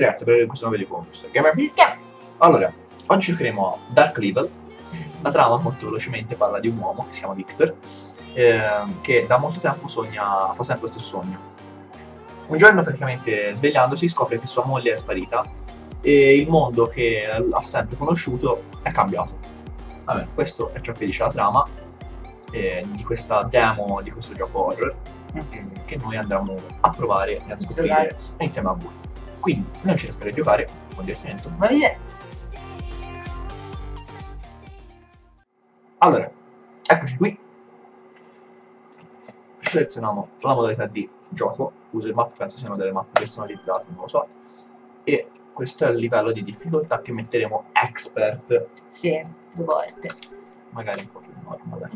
tutti ragazzi per questo nuovo video con Gamer Bisca. Allora, oggi giocheremo a Dark Level. La trama, molto velocemente, parla di un uomo che si chiama Victor, eh, che da molto tempo sogna, fa sempre lo stesso sogno. Un giorno praticamente svegliandosi scopre che sua moglie è sparita e il mondo che ha sempre conosciuto è cambiato. Vabbè, questo è ciò che dice la trama eh, di questa demo di questo gioco horror eh, che noi andremo a provare e a scoprire insieme a voi. Quindi non ci resta che giocare, buon divertimento. Ma vedi? Allora, eccoci qui. Selezioniamo la modalità di gioco, user map, penso siano delle mappe personalizzate, non lo so. E questo è il livello di difficoltà che metteremo expert. Sì, due volte. Magari un po' più normale.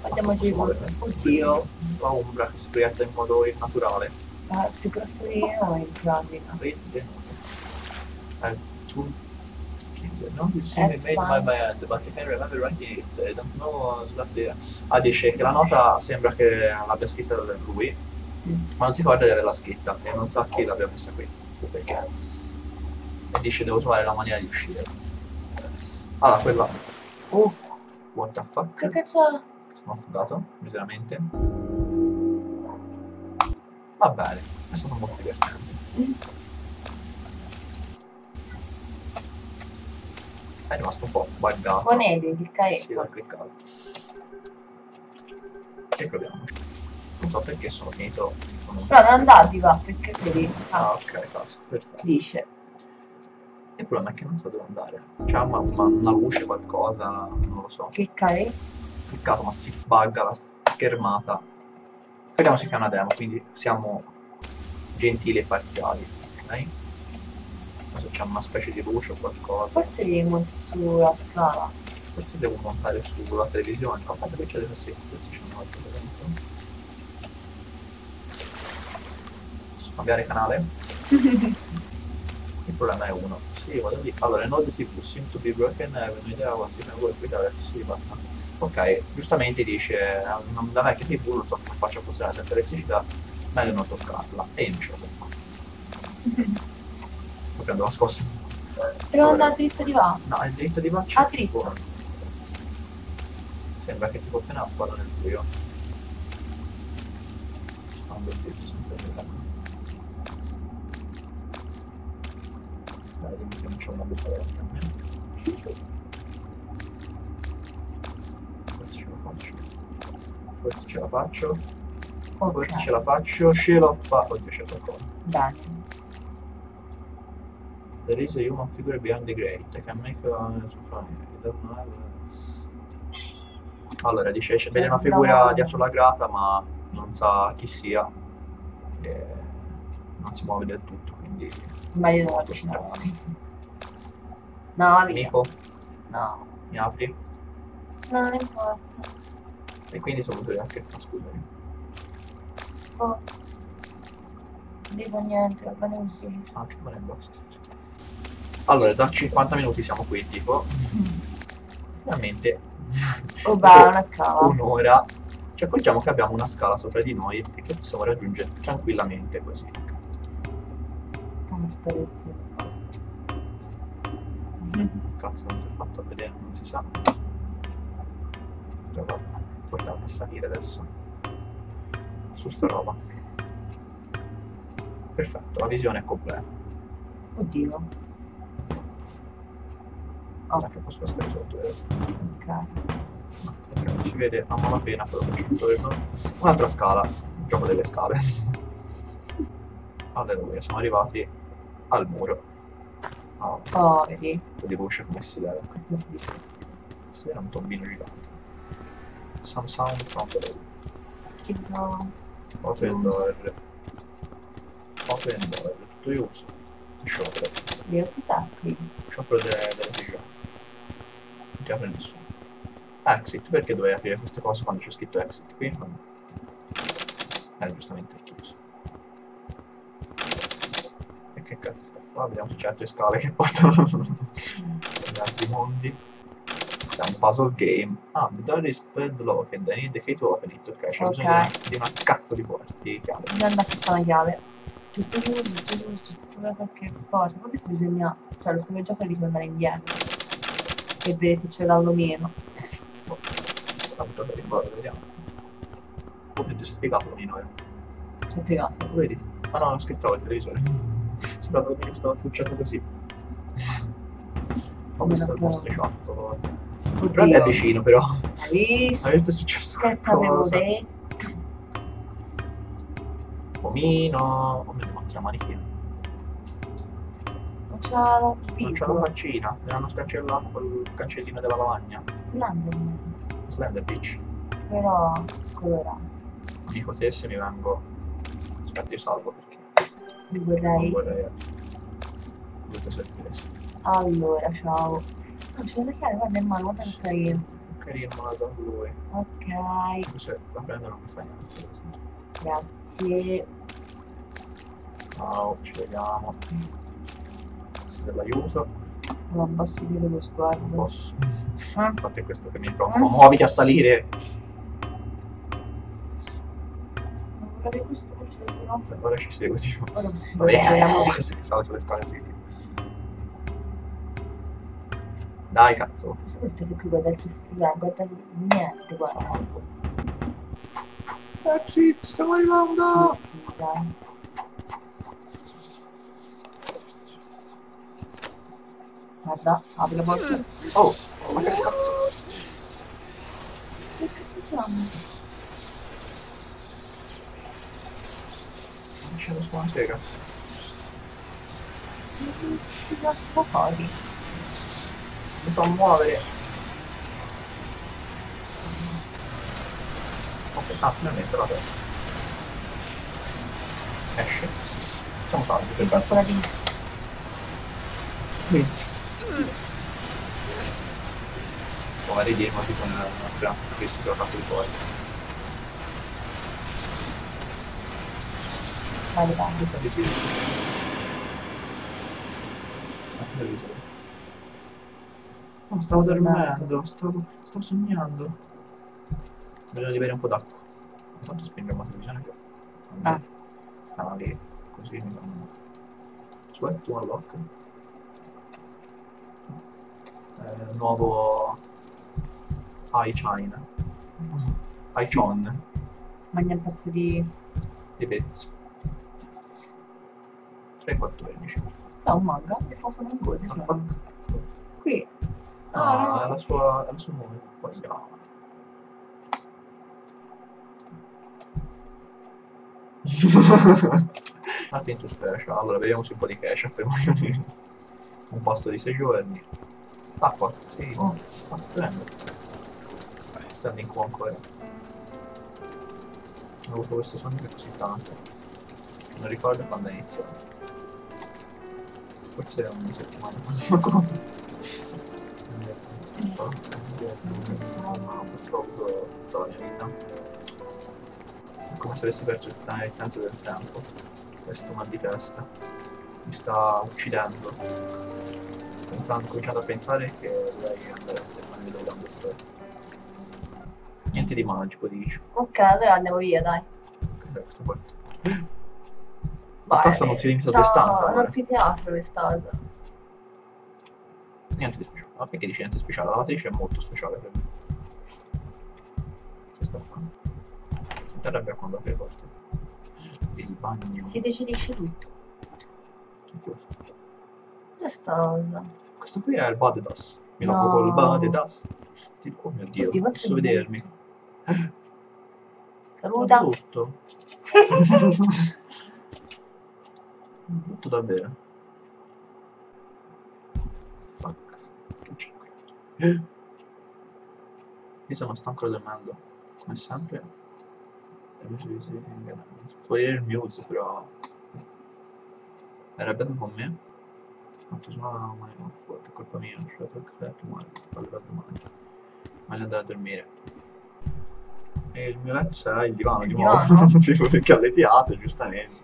Guardiamoci. Oddio. La ombra che si proietta in modo innaturale. Ma più grosso di noi, in pratica. Vedi? Eh, tu... Non you see me made my band, but I can't remember writing it. I don't know exactly. Ah, dice che la nota sembra che l'abbia scritta lui, Mm. ma non si ricorda di averla scritta e non sa chi l'abbia messa qui. Perché? E dice devo trovare la maniera di uscire. Allora, quella. Oh, what the fuck? Che cazzo? Sono affogato, miseramente. Va bene, è stato molto divertente. È rimasto un po' buggato. Ponete, cliccare. Sì, l'ho cliccato. E. Non so perché sono finito un... Però non andati, va, perché vedi? Ah, ok, basta, perfetto. dice. Il problema è che non so dove andare. C'è una, una, luce, qualcosa, non lo so. Cliccare. Cliccato ma si bugga la schermata. Vediamo se è una demo, quindi siamo gentili e parziali, ok? Adesso c'è una specie di luce o qualcosa. Forse devi montare sulla scala. Forse devo montare sulla televisione. Ma guarda che c'è cassette, forse c'è una volta dentro. Posso cambiare canale? Il problema è uno. Sì, vado lì. Allora, Node TV seem to be broken, have no idea what's in work without it. Sì, basta. Ok, giustamente dice, "Ah, una una vecchia TV, non so come faccia a funzionare senza elettricità, meglio non toccarla. E io non ce la tocco. Poi prendo la scossa. Però andare dritto di va. No, è dritto di faccia. Ah, dritto. Sembra che tipo appena vado nel buio. Quando il dritto senza vedere. Dai, dimmi che non c'è una buca davanti a me. Forse ce la faccio. Forse ce la faccio. Forse ce Ok. la faccio. Ce l'ho fatta. Oddio c'è qualcosa. Bene. There is a human figure behind the grate. I can make a... Allora, dice, c'è vede una figura dietro la grata, ma non sa chi sia. E non si muove del tutto, quindi... Ma io non Molto avvicinarsi. No. Amico, No. mi apri? No, non importa. E quindi sono venuto io. Che fa, scusami. Oh. Non dico niente, va bene così. Ah, che buone basta. Allora, da 50 minuti siamo qui, tipo. Finalmente, Oh, va, una scala. un'ora, ci accorgiamo che abbiamo una scala sopra di noi e che possiamo raggiungere tranquillamente così. Cazzo, non si è fatto a vedere, non si sa. Però importante a salire adesso. Su sta roba. Perfetto, la visione è completa. Oddio. Ah, che posso aspettare sotto? Ok. No, ok, si vede a malapena quello che c'è intorno. Un'altra scala, il gioco delle scale. Alleluia, siamo arrivati al muro. Ah, Oh, vedi? di luce come si deve. Questa soddisfazione. Questo era un tombino gigante. Some sound from the road. Chiuso. Open door. Open door. Tutto io uso. Sciopero. Cos'è qui? Sciopero delle prigioni. Non ti apre nessuno. Exit, perché dovevi aprire queste cose quando c'è scritto exit qui? Eh, giustamente è chiuso. E che cazzo sta a fare? Vediamo se c'è altre scale che portano agli altri mondi. Un puzzle game. Ah, the door is padlocked. I need the key to open it. Ok, c'è bisogno Ok. di una, di cazzo di porta, di chiave. Bisogna andare a fare la chiave. Tutto tu, tutto tu, c'è sopra qualche cosa. Poi questo bisogna, cioè lo scopo gioco è ritornare indietro. Per vedere se c'è dallo meno. La butto per il bordo, vediamo. Oh mio Dio, si è piegato l'omino, eh. C'è piegato. Lo vedi? Ah no, l'ho scritto al televisore. Sembrava che mi stava appoggiato così. Ho visto il mostriciotto. Però è Oddio. vicino, però. Hai visto? Hai visto è successo Che qualcosa? detto? Omino. Oh Dio, ma che manichino. Non c'ha la Non c'è la faccina. Mi hanno scancellato col cancellino della lavagna. Slenderman. Slender Beach. Però colorato. Dico te se mi vengo. Aspetta, io salvo perché Mi non vorrei. vorrei. Due sorprese. Allora, ciao. Non la chiave, guarda in mano, guarda che carino. Carino, ma la do a lui. Ok, Se la prendo non mi fa niente. grazie. Ciao, ci vediamo. Se l'aiuto, Non posso dire lo non sguardo. posso. Ah, Infatti è questo che mi preoccupa. Muoviti a salire. non vorrei questo forse, se no. Ora ci seguo, tipo. Ora Vabbè, proviamo. questo che sale sulle scale sì. Dai, cazzo. Questo porta che qui guarda il cellulare, guarda niente, guarda. Exit, stiamo arrivando. Sì, sì, dai. Guarda, apri la porta. Oh, ma che cazzo? Che cazzo siamo? Non c'è nessuna sega. Si sa fuori. Mi fa muovere. Ok, ah, finalmente la testa. Esce. Siamo salvi, Sì, perfetto. quella di Magari dirmi tipo una speranza che si tornato di fuori. Vai, vai. Questa di più. Ah, stavo dormendo, stavo, stavo sognando. Bisogna di bere un po' d'acqua. Intanto spingiamo la televisione che Ah. stanno lì, così mi danno. Sweat to unlock. Eh, nuovo iChina. iChon Mangia un pezzo di... dei pezzi. 3-14. No, un manga, le foto mangosi Ah, sono. Qui. Ah, è la sua, è la sua nome. Poi ah. Nothing to special. Allora, vediamo se un po' di cash per Mayonnaise. Un posto di 6 giorni. Acqua, sì. Oh, sta prendo. Standing qua ancora. Ho avuto questo sogno che così tanto. Non ricordo quando è iniziato. Forse è una settimana. Ma come? Avuto tutta la mia vita. Come se avessi perso il, il senso del tempo. Questo mal di testa mi sta uccidendo. Pensando, ho cominciato a pensare che dovrei andare a fermarmi da un dottore. Niente di magico, dici. Ok, allora andiamo via, dai. Cos'è questo qua? Ma questo non si limita a due stanze. un amore. anfiteatro è stato. Niente di speciale. Ma perché dici niente di speciale? La lavatrice è molto speciale per me. Sta facendo? Si arrabbia quando apre le porte. Il bagno. Si decidisce tutto. Cos'è sta Questo qui è il Badedas. Mi No. col Badedas. Ti- Oh mio dio, Oddio, posso vedermi? Saluta. Brutto. Brutto davvero. Fuck. Che c'è qui? Io sono stanco dormendo. E vedere il news però. È arrabbiato con me? Quanto sono mai non fuori, è colpa mia, ho lasciato il caffè male, parlerò domani. Meglio andare a dormire. E il mio letto sarà il divano Il di nuovo, perché alle tirate, giustamente.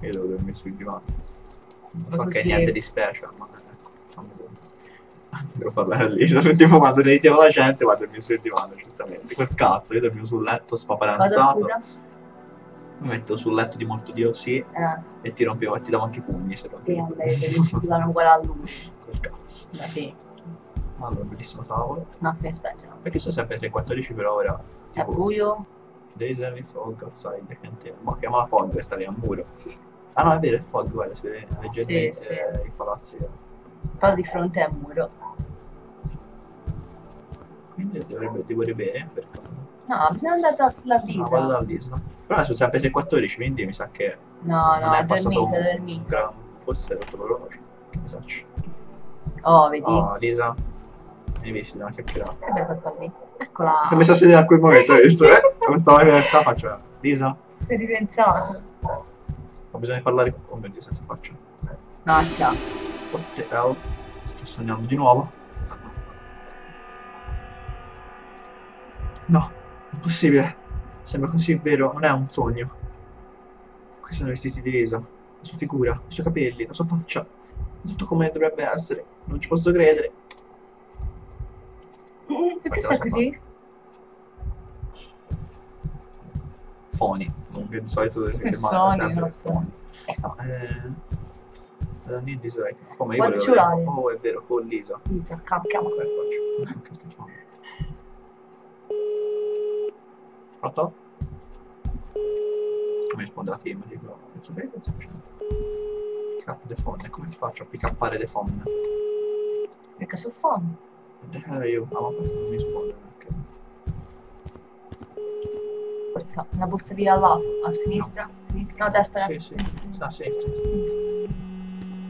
Io devo dormire sul divano. Non so che è niente di special, ma ecco, fammi dormire. Devo parlare lì, sono tipo quando litiamo la gente va a dormire sul divano, giustamente. Quel cazzo, io dormo sul letto spaparanzato. Mi metto sul letto di molto Dio sì Eh, e ti rompevo e ti davo anche i pugni se sì, rompevi. vabbè, ti vanno uguale a lui. Col cazzo. Ma sì, Allora, bellissimo tavolo. nothing special. Perché sono sempre 3.14 per ora. È Tipo, buio? There is a fog outside the canteen. Ma chiama fog questa lì a muro. Ah no, è vero, è fog, guarda, si vede leggermente Sì, sì. eh, i palazzi. Però di fronte è un muro. Quindi dovrebbe, ti vuoi bene perché No, bisogna andare da- sulla no, lisa. vado dall'isola. Però adesso siamo sempre 3.14, quindi mi sa che No, no, è dormito, è un dormito. gran... forse è rotto veloce. Che ne sacci. Oh, vedi? Oh, Lisa. Vieni visto, dobbiamo chiacchierare. Che bello quel fa lì. Eccola. Si è messa a sedere a quel momento, hai visto? Eh? Come stava in realtà faccia. Lisa, Sei ripensato. ho bisogno di parlare con me senza faccia. No, già. What the hell? Sto sognando di nuovo. No, è impossibile. Sembra così vero, non è un sogno. Questi sono i vestiti di Lisa, la sua figura, i suoi capelli, la sua faccia. È tutto come dovrebbe essere. Non ci posso credere. Mm, Perché sta così? Foni. Comunque di solito manda sogni, sempre foni. Eh, no. Eh, need this right. Come io volevo? Oh, è vero, con Lisa. Lisa, chiama. Come faccio? Che sto chiamando? Pronto? Come risponde la team? Dico, penso che cosa sto facendo? Pick up the phone. E come faccio a pick uppare the phone? Perché sul phone. What the hell are you? Ah, ma non mi risponde? Perché? Forza, la borsa via là, a sinistra, a sinistra, no, a destra, a Sì, destra. sì, sì, sinistra.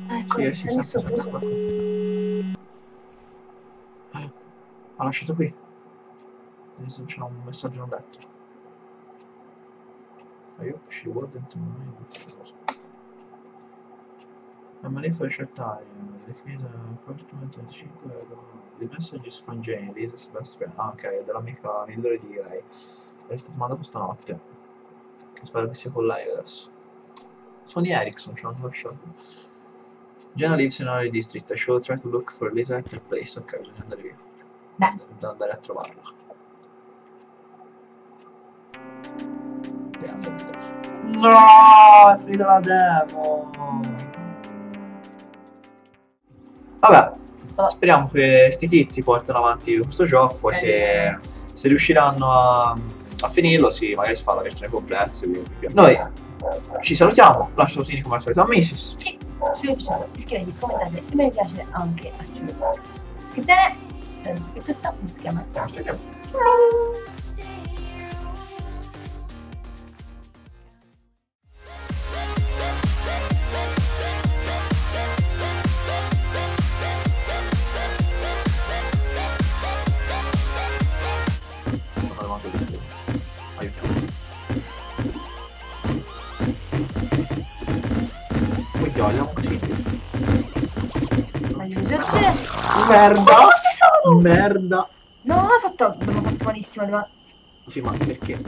Ecco, Sì, sì, prendi sempre, sempre qua. Ha lasciato qui. C'è un messaggio non letto. I hope she wouldn't mind. For a short time. The case approximately 5 euro. The message is from Jane, Lisa's best friend. Ah, ok, è dell'amica migliore di lei. È stato mandato stanotte. Spero che sia con lei adesso. Sony Ericsson ci hanno lasciato. Jenna lives in our district. I should try to look for Lisa at her place. Ok, bisogna andare via. Beh. Devo andare a trovarla. No, è finita la demo. Vabbè, Vabbè. speriamo che sti tizi portino avanti questo gioco. Poi se, se riusciranno a, a finirlo, sì, magari si fa la versione completa. Noi ci salutiamo. Lascio Tini come al solito a Missis. Sì, se vi è piaciuto iscrivetevi, commentate e mi piace anche a chiusa. Iscrizione, penso che è tutto, mi si chiama. Ciao. Merda! Oh! Merda! No, hai fatto, abbiamo fatto malissimo, devo... Sì, ma perché?